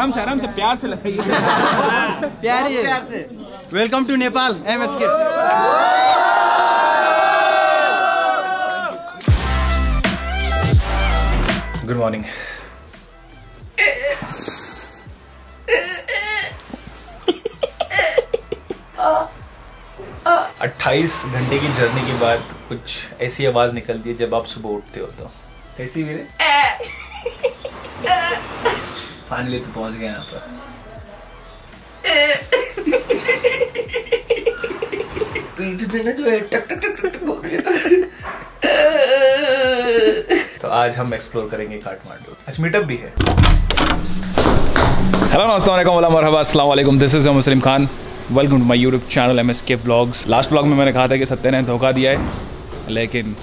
आराम से आराम से प्यार से लगाइए प्यार ही welcome to Nepal M S K good morning अट्ठाईस घंटे की जर्नी के बाद कुछ ऐसी आवाज़ निकलती है जब आप सुबह उठते हो तो। कैसी मेरे? फाइनली तो पहुँच गए यहाँ पर। पीठ पे ना जो है टक टक टक टक हो रही तो आज हम एक्सप्लोर करेंगे काठमांडू आज मीटअप भी है। हेलो नमस्ते वालेकुम मरहबा अस्सलाम वालेकुम। This is Muslim Khan welcome to my YouTube channel M S K blogs last blog में मैंने कहा था कि सत्य ने धोखा दिया है लेकिन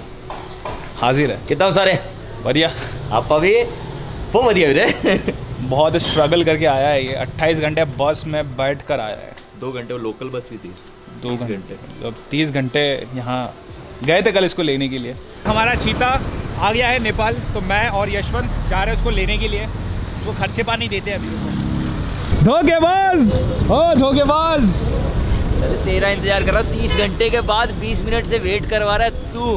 हाजिर है। कितना सारे? बढ़िया। आप अभी वो बढ़िया वीरे बहुत स्ट्रगल करके आया है ये। 28 घंटे बस में बैठ कर आया है। दो घंटे वो लोकल बस भी थी। दो घंटे। मतलब तीस घंटे यहाँ गए थे कल इसको लेने के लिए। हमारा चीता आ गया है नेपाल तो मैं और यशवंत जा रहे हैं उसको लेने के लिए। उसको खर्चे पानी देते हैं अभी। धोखेबाज! ओ धोखेबाज! अरे तेरा इंतज़ार कर रहा हूँ तीस घंटे के बाद बीस मिनट से वेट करवा रहा है तू।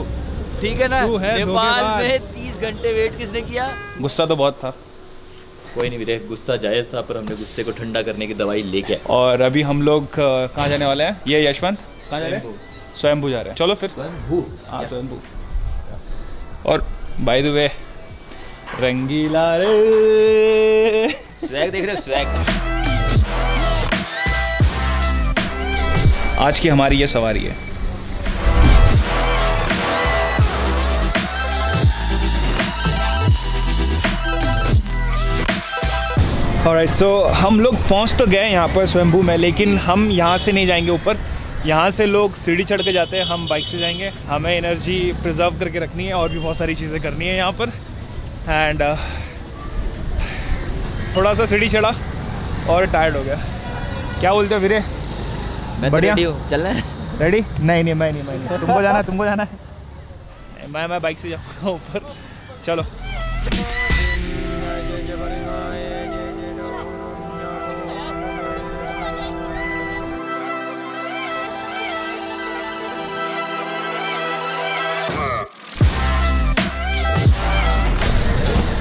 ठीक है ना? है नेपाल में तीस घंटे वेट किसने किया? गुस्सा तो बहुत था। कोई नहीं वीरे गुस्सा जायज़ था पर हमने गुस्से को ठंडा करने की दवाई लेके और अभी हम लोग कहाँ जाने वाले हैं? ये यशवंत? कहाँ जा रहे हैं? स्वयंभू जा रहे हैं। चलो फिर। हाँ स्वयंभू। और बाय द वे रंगीला रे। स्वैग देख रहे स्वैग आज की हमारी ये सवारी है। राइट सो हम लोग पहुँच तो गए यहाँ पर स्वयंभू में लेकिन हम यहाँ से नहीं जाएँगे ऊपर। यहाँ से लोग सीढ़ी चढ़ के जाते हैं हम बाइक से जाएँगे। हमें एनर्जी प्रिजर्व करके रखनी है और भी बहुत सारी चीज़ें करनी है यहाँ पर। एंड uh, थोड़ा सा सीढ़ी चढ़ा और टायर्ड हो गया। क्या बोलते हो वीरे? मैं तो बढ़िया। रेडी हूँ। चलना है? रेडी नहीं नहीं मैं नहीं मैं नहीं। तुमको जाना है तुमको जाना है। मैं मैं बाइक से जाऊँगा ऊपर। चलो।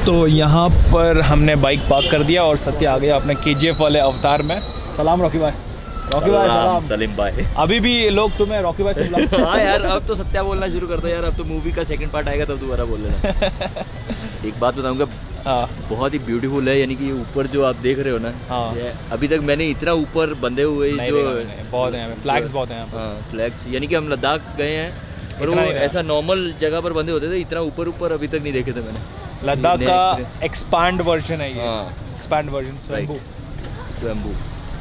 तो यहाँ पर हमने बाइक पार्क कर दिया और सत्य आ गया अपने के वाले अवतार में। सलाम रॉकी भाई। रॉकी भाई सलाम सलाम। सलीम भाई। अभी भी लोग तुम्हें रॉकी भाई से बुलाते हाँ। यार अब तो सत्या बोलना शुरू कर दो यार अब तो मूवी का सेकंड पार्ट आएगा तब दोबारा बोल लेना। एक बात बताऊँगा हाँ। बहुत ही ब्यूटीफुल है यानी कि ऊपर जो आप देख रहे हो ना हाँ। अभी तक मैंने इतना ऊपर बंधे हुए नहीं जो बहुत हैं फ्लैग्स बहुत हैं हाँ फ्लैग्स यानी कि हम लद्दाख गए हैं और वो। ऐसा नॉर्मल जगह पर बंधे होते थे इतना ऊपर ऊपर अभी तक नहीं देखे थे मैंने। लद्दाख का। एक्सपांड वर्जन है ये। हाँ। एक्सपांड वर्जन स्वयंभू। स्वयंभू।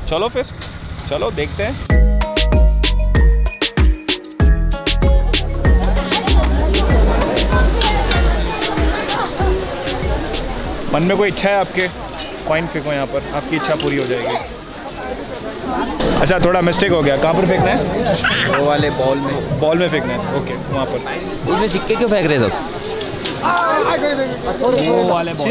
चलो फिर। चलो देखते हैं। मन में कोई इच्छा है आपके? कॉइन फेंको यहाँ पर। आपकी इच्छा पूरी हो जाएगी। अच्छा थोड़ा मिस्टेक हो गया। कहाँ पर फेंकना है? वो वाले बॉल में। बॉल में फेंकना है। ओके वहाँ पर। उसमें सिक्के क्यों फेंक रहे थे वो वाले बॉल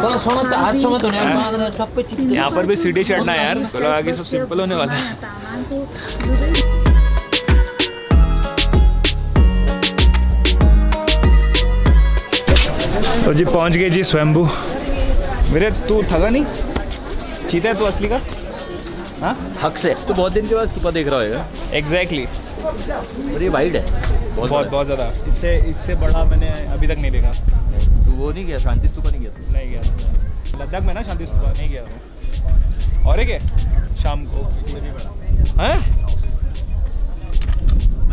चलो सोना तो तो पे चिपके यहाँ पर भी सीढ़ी चढ़ना है यार बोलो आगे सब सिंपल होने वाला है। तो जी पहुँच गए जी स्वयंभू। मेरे तू थका नहीं? चीता है तू असली का? हाँ? हक से। तो बहुत दिन के बाद सुपा देख रहा है। एग्जैक्टली और ये वाइड है। बहुत बहुत बहुत ज़्यादा। इससे इससे बड़ा मैंने अभी तक नहीं देखा। तू वो नहीं गया शांति स्तूपा नहीं गया? नहीं गया। लद्दाख में ना शांति स्तूपा? नहीं गया और एक है शाम को। हैं?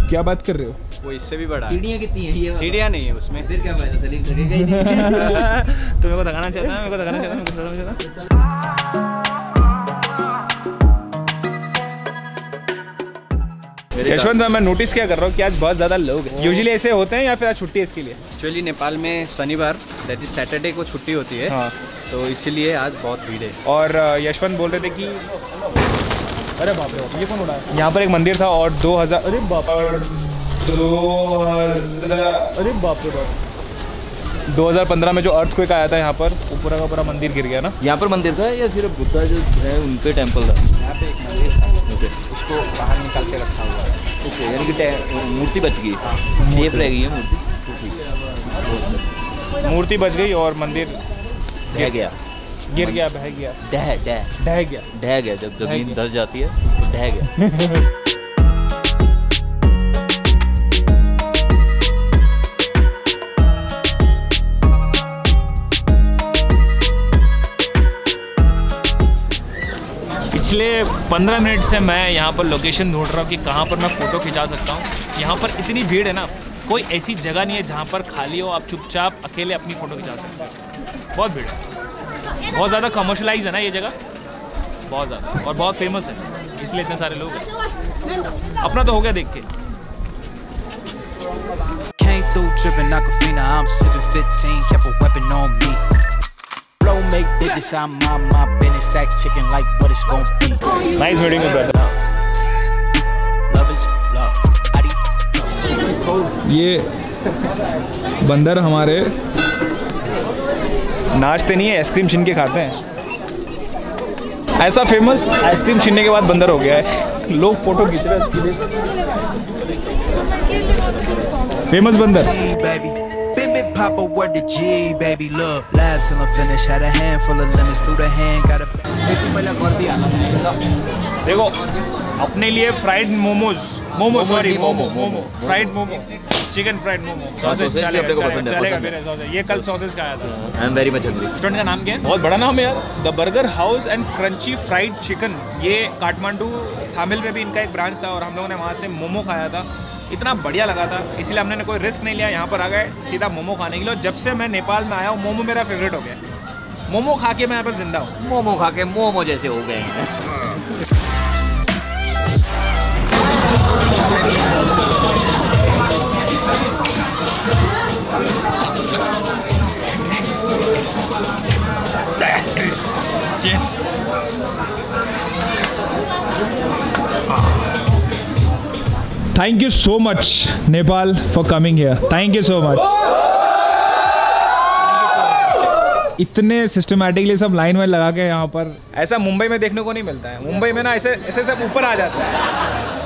क्या बात कर रहे हो? वो इससे भी बड़ा सीढ़ियाँ कितनी है? ये सीढ़ियाँ नहीं है उसमें। फिर क्या फ़ायदा सलीम थकेगा ही नहीं। तो मेरे को थकाना चाहता है मेरे को है थकाना चाहता है। यशवंत मैं नोटिस क्या कर रहा हूँ कि आज बहुत ज़्यादा लोग हैं। यूजुअली ऐसे होते हैं या फिर आज छुट्टी है इसके लिए? एक्चुअली नेपाल में शनिवार दैट इज़ सैटरडे को छुट्टी होती है। हाँ। तो इसीलिए आज बहुत भीड़ है। और यशवंत बोल रहे थे कि अरे बाप रे ये कौन उड़ाया यहाँ पर एक मंदिर था और 2000 अरे बाप दो हज़ार अरे बाप रे बाप। 2015 में जो अर्थ क्वेक आया था यहाँ पर वो पूरा का पूरा मंदिर गिर गया ना? यहाँ पर मंदिर था या सिर्फ़ बुद्धा जो है उनके टेंपल था? यहाँ पे एक मंदिर था। ओके उसको बाहर निकाल के रखा हुआ है। ओके यानी कि मूर्ति बच गई। सेफ़ रह गई। है मूर्ति? मूर्ति बच गई और मंदिर ढह गया। गिर गया बह गया। ढह ढह। ढह गया। ढह गया जब ज़मीन। धस जाती है तो ढह गया। पिछले पंद्रह मिनट से मैं यहाँ पर लोकेशन ढूंढ रहा हूँ कि कहाँ पर मैं फ़ोटो खिंचा सकता हूँ। यहाँ पर इतनी भीड़ है ना कोई ऐसी जगह नहीं है जहाँ पर खाली हो आप चुपचाप अकेले अपनी फ़ोटो खिंचा सकते हो। बहुत भीड़ है। बहुत ज़्यादा कमर्शलाइज है ना ये जगह? बहुत ज़्यादा। और बहुत फ़ेमस है। इसलिए इतने सारे लोग हैं। अपना तो हो गया देख के। Through Aquafina, I'm sipping 15, kept a weapon on me. Flow make bitches, I'm on my stack chicken like what it's gon' be. Nice meeting you brother Love is love. ये बंदर हमारे नाचते नहीं है आइसक्रीम छीन के खाते हैं। ऐसा फ़ेमस आइसक्रीम छीनने के बाद बंदर हो गया है। लोग फ़ोटो खींच रहे हैं। फ़ेमस बंदर. Big papa, word to G, baby. Look, lab till I'm finished. Had a handful of lemons through the hand, got a देखो अपने लिए fried momos momo sorry momo momo. Fried momo chicken fried momo sausage चलेगा ये कल sausage का आया था। I am very much hungry restaurant का नाम क्या है? बहुत बड़ा नाम है यार। The burger house and crunchy fried chicken ये काठमांडू तामिल में भी इनका एक ब्रांच था और हम लोगों ने वहाँ से मोमो खाया था। इतना बढ़िया लगा था इसलिए हमने कोई रिस्क नहीं लिया यहाँ पर आ गए सीधा मोमो खाने के लिए। जब से मैं नेपाल में आया हूँ मोमो मेरा फेवरेट हो गया। मोमो खा के मैं यहाँ पर ज़िंदा हूँ। मोमो खा के मोमो जैसे हो गए हैं। Thank you so much, Nepal, for coming here. Thank you so much. इतने सिस्टमेटिकली सब लाइन में लगा के यहाँ पर ऐसा मुंबई में देखने को नहीं मिलता है मुंबई में ना ऐसे ऐसे सब ऊपर आ जाता है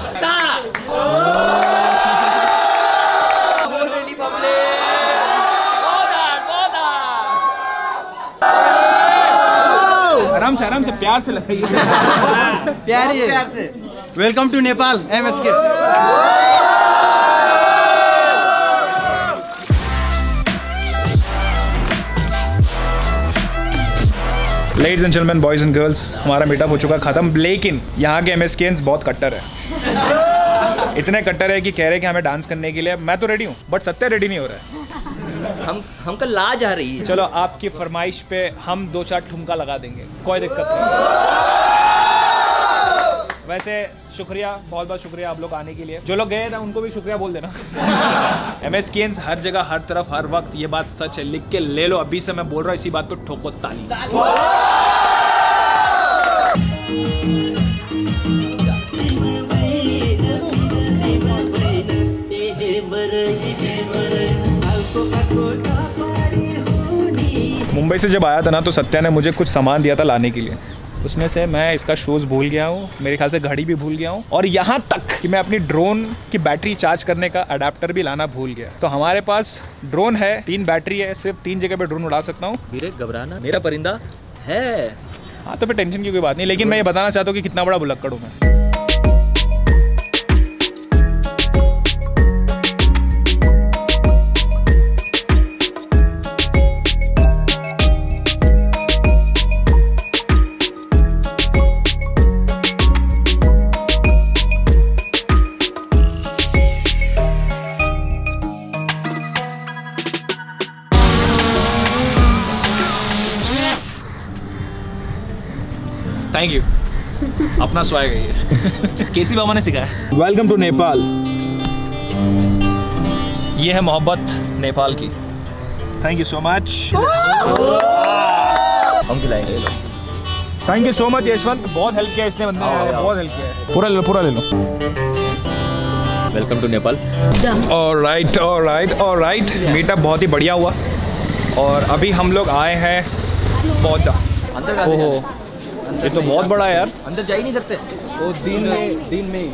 आराम से आराम से प्यार से लगाइए प्यार से welcome to Nepal M S K ladies and gentleman boys and girls हमारा मीटअप हो चुका खत्म। लेकिन यहाँ के एम बहुत कट्टर है। इतने कट्टर है कि कह रहे हैं कि हमें डांस करने के लिए मैं तो रेडी हूँ बट सत्य रेडी नहीं हो रहा है। हम हमको लाज आ रही है। चलो आपकी फरमाइश पे हम दो चार ठुमका लगा देंगे कोई दिक्कत नहीं। वैसे शुक्रिया बहुत बहुत शुक्रिया आप लोग आने के लिए। जो लोग गए थे उनको भी शुक्रिया बोल देना। एम एस हर जगह हर तरफ़ हर वक्त ये बात सच है लिख के ले लो। अभी से मैं बोल रहा हूँ इसी बात पे ठोको ताली। मुंबई से जब आया था ना तो सत्या ने मुझे कुछ सामान दिया था लाने के लिए। उसमें से मैं इसका शूज़ भूल गया हूँ मेरे ख्याल से घड़ी भी भूल गया हूँ और यहाँ तक कि मैं अपनी ड्रोन की बैटरी चार्ज करने का अडाप्टर भी लाना भूल गया। तो हमारे पास ड्रोन है तीन बैटरी है सिर्फ़ तीन जगह पर ड्रोन उड़ा सकता हूँ। मेरे घबराना मेरा परिंदा है। हाँ तो फिर टेंशन की कोई बात नहीं लेकिन मैं ये बताना चाहता हूँ कि कितना बड़ा बुलक्कड़ हूँ मैं। अपना स्वैग है ये। केसी बाबा ने सिखाया। वेलकम टू नेपाल ये है मोहब्बत नेपाल की। थैंक यू सो मच हम खिलाएँगे। Thank you so much Yashwant बहुत हेल्प किया इसने बंदे। ने बहुत हेल्प किया है। पूरा ले लो पूरा ले लो। वेलकम टू नेपाल और राइट और राइट और राइट मीटअप बहुत ही बढ़िया हुआ। और अभी हम लोग आए हैं पौधा। ओहो। ये तो बहुत बड़ा है यार। अंदर जा ही नहीं सकते। तो दिन में दिन में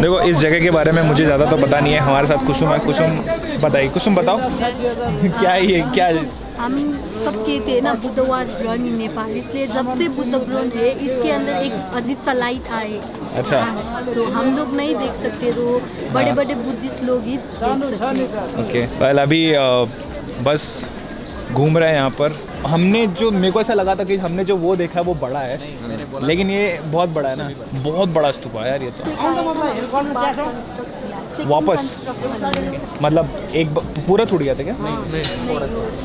देखो इस जगह के बारे में मुझे ज़्यादा तो पता नहीं है। हमारे साथ कुसुम है। कुसुम बताइए। कुसुम बताओ। क्या ये क्या हम सब कहते हैं ना Buddha was born in Nepal इसलिए जब से बुद्ध ब्रन है इसके अंदर एक अजीब सा लाइट आए। अच्छा। हाँ, तो हम लोग नहीं देख सकते तो बड़े बड़े बुद्धिस्ट लोग ही देख सकते हैं। ओके। वेल अभी बस घूम रहे हैं यहाँ पर। हमने जो मेरे को ऐसा लगा था कि हमने जो वो देखा है वो बड़ा है। लेकिन ये बहुत बड़ा है ना। बहुत बड़ा स्तूप है यार ये तो। वापस? मतलब एक पूरा टूट गया था क्या? नहीं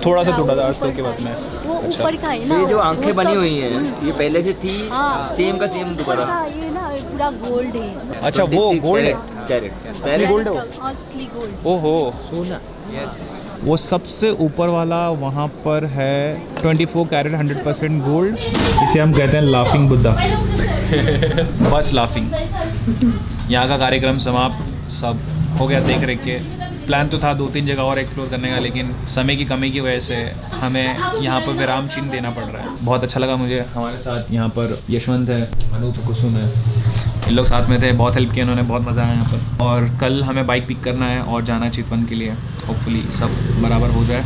थोड़ा सा। टूटा था अर्थक्वेक के बाद में। वो ऊपर का है ना ये जो आँखें बनी हुई हैं ये पहले से थी हाँ, सेम का सेम दोबारा। ये ना पूरा गोल्ड है। अच्छा वो गोल्ड है? कैरेट असली गोल्ड है वो? असली गोल्ड ओहो। सोना। यस वो सबसे ऊपर वाला वहाँ पर है 24 कैरेट 100 परसेंट गोल्ड। इसे हम कहते हैं लाफिंग बुद्धा बस लाफिंग यहाँ का कार्यक्रम समाप्त। सब हो गया देख रेख के। प्लान तो था दो तीन जगह और एक्सप्लोर करने का, लेकिन समय की कमी की वजह से हमें यहाँ पर विराम चिन्ह देना पड़ रहा है। बहुत अच्छा लगा मुझे। हमारे साथ यहाँ पर यशवंत है, अनूप कुसुम है। इन लोग साथ में थे, बहुत हेल्प किया उन्होंने, बहुत मज़ा आया यहाँ पर। और कल हमें बाइक पिक करना है और जाना चितवन के लिए। होपफुली सब बराबर हो जाए।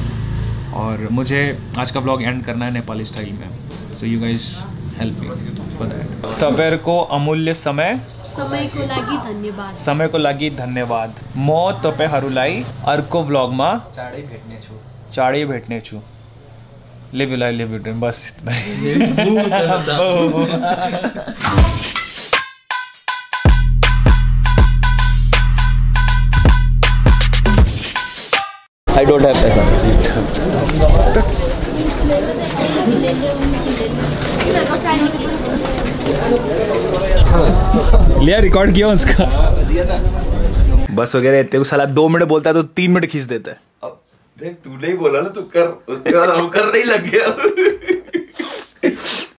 और मुझे आज का ब्लॉग एंड करना है नेपाली स्टाइल में। So you guys help me for that तपाईँहरूको अमूल्य समय। धन्यवाद समयको लागि धन्यवाद म तपाईँहरूलाई अर्को ब्लगमा चाँडै भेट्ने छु चाँडै भेट्नेछु live your life live your dream बस इतना ही। आई डोंट हैव पैसा लिया रिकॉर्ड किया उसका। बस वगैरह इतने को साला दो मिनट बोलता है तो तीन मिनट खींच देता है। देख तू नहीं बोला ना तू कर उसके बाद हम कर नहीं लग गया।